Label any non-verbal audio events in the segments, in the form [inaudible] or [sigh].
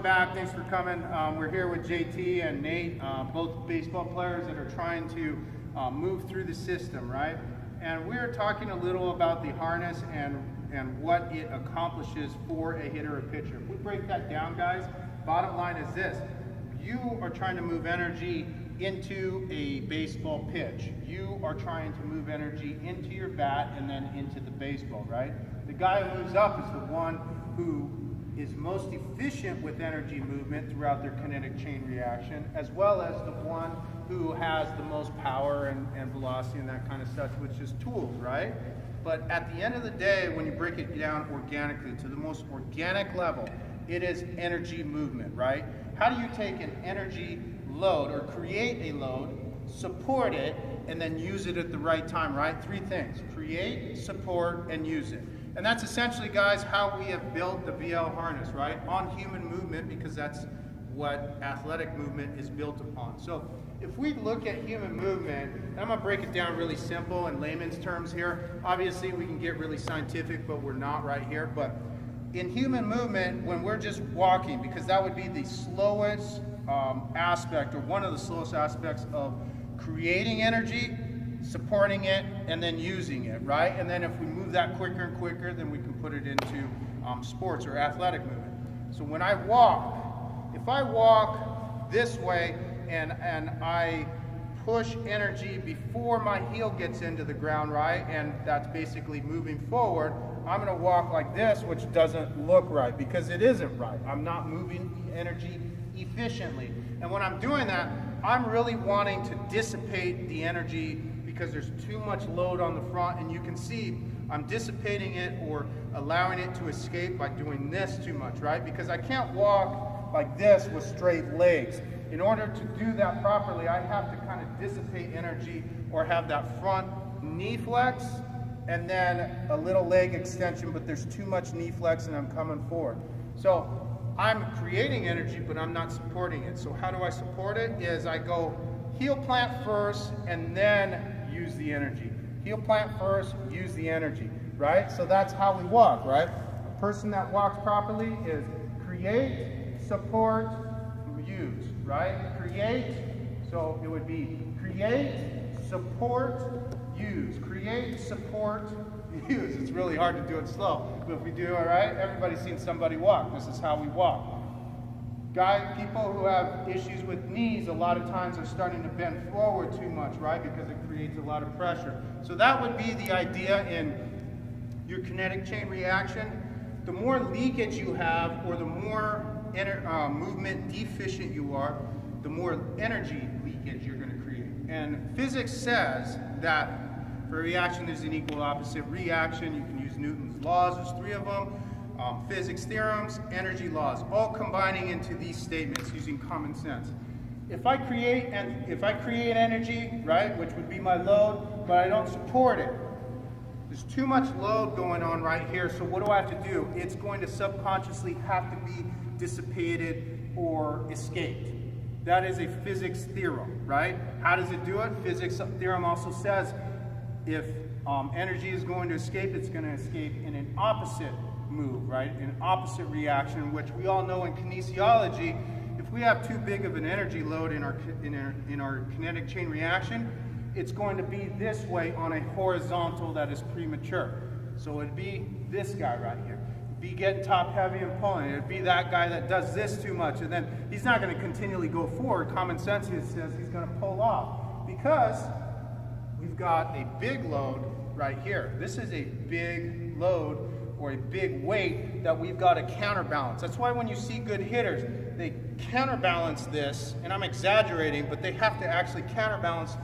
back. Thanks for coming. Um, we're here with JT and Nate, uh, both baseball players that are trying to uh, move through the system, right? And we're talking a little about the harness and, and what it accomplishes for a hitter or pitcher. If we break that down, guys, bottom line is this. You are trying to move energy into a baseball pitch. You are trying to move energy into your bat and then into the baseball, right? The guy who moves up is the one who is most efficient with energy movement throughout their kinetic chain reaction, as well as the one who has the most power and, and velocity and that kind of stuff, which is tools, right? But at the end of the day, when you break it down organically to the most organic level, it is energy movement, right? How do you take an energy load or create a load, support it, and then use it at the right time, right? Three things, create, support, and use it. And that's essentially, guys, how we have built the VL harness, right? On human movement, because that's what athletic movement is built upon. So if we look at human movement, I'm gonna break it down really simple in layman's terms here. Obviously, we can get really scientific, but we're not right here. But in human movement, when we're just walking, because that would be the slowest um, aspect, or one of the slowest aspects of creating energy, supporting it, and then using it, right? And then if we move that quicker and quicker, then we can put it into um, sports or athletic movement. So when I walk, if I walk this way and, and I push energy before my heel gets into the ground, right? And that's basically moving forward. I'm gonna walk like this, which doesn't look right because it isn't right. I'm not moving energy efficiently. And when I'm doing that, I'm really wanting to dissipate the energy because there's too much load on the front and you can see I'm dissipating it or allowing it to escape by doing this too much, right? Because I can't walk like this with straight legs. In order to do that properly, I have to kind of dissipate energy or have that front knee flex and then a little leg extension, but there's too much knee flex and I'm coming forward. So I'm creating energy, but I'm not supporting it. So how do I support it? Is I go heel plant first and then use the energy. Plant first, use the energy, right? So that's how we walk, right? A person that walks properly is create, support, use, right? Create, so it would be create, support, use. Create, support, [laughs] use. It's really hard to do it slow, but if we do all right, everybody's seen somebody walk. This is how we walk. Guy, people who have issues with knees, a lot of times are starting to bend forward too much, right? Because it creates a lot of pressure. So that would be the idea in your kinetic chain reaction. The more leakage you have, or the more uh, movement deficient you are, the more energy leakage you're going to create. And physics says that for a reaction, there's an equal opposite reaction. You can use Newton's laws, there's three of them um, physics theorems, energy laws, all combining into these statements using common sense. If I create and if I create energy, right, which would be my load, but I don't support it, there's too much load going on right here. So what do I have to do? It's going to subconsciously have to be dissipated or escaped. That is a physics theorem, right? How does it do it? Physics theorem also says if um, energy is going to escape, it's going to escape in an opposite move, right? An opposite reaction, which we all know in kinesiology, if we have too big of an energy load in our, in our, in our kinetic chain reaction, it's going to be this way on a horizontal that is premature. So it'd be this guy right here. be getting top heavy and pulling. It'd be that guy that does this too much. And then he's not going to continually go forward. Common sense says he's going to pull off because we've got a big load right here. This is a big load or a big weight that we've got to counterbalance. That's why when you see good hitters, they counterbalance this, and I'm exaggerating, but they have to actually counterbalance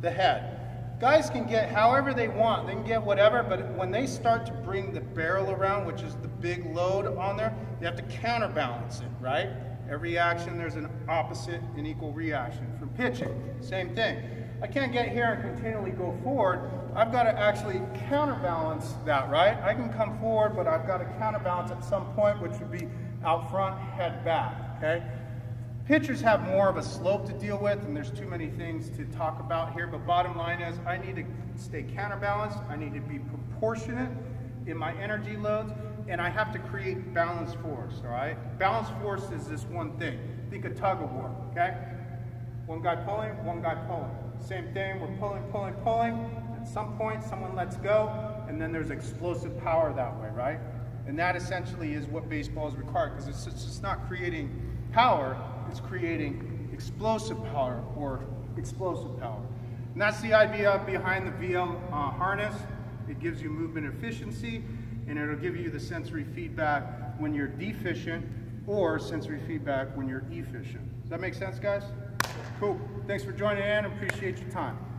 the head. Guys can get however they want, they can get whatever, but when they start to bring the barrel around, which is the big load on there, they have to counterbalance it, right? Every action, there's an opposite and equal reaction. From pitching, same thing. I can't get here and continually go forward. I've got to actually counterbalance that, right? I can come forward, but I've got to counterbalance at some point, which would be out front, head back, okay? Pitchers have more of a slope to deal with, and there's too many things to talk about here, but bottom line is I need to stay counterbalanced. I need to be proportionate in my energy loads. and I have to create balance force, all right? Balance force is this one thing. Think a tug of war, okay? One guy pulling, one guy pulling. Same thing, we're pulling, pulling, pulling. At some point, someone lets go, and then there's explosive power that way, right? And that essentially is what baseball is required, because it's, it's just not creating power, it's creating explosive power or explosive power. And that's the idea behind the VL uh, harness. It gives you movement efficiency, and it'll give you the sensory feedback when you're deficient or sensory feedback when you're efficient. Does that make sense, guys? Cool. Thanks for joining in. Appreciate your time.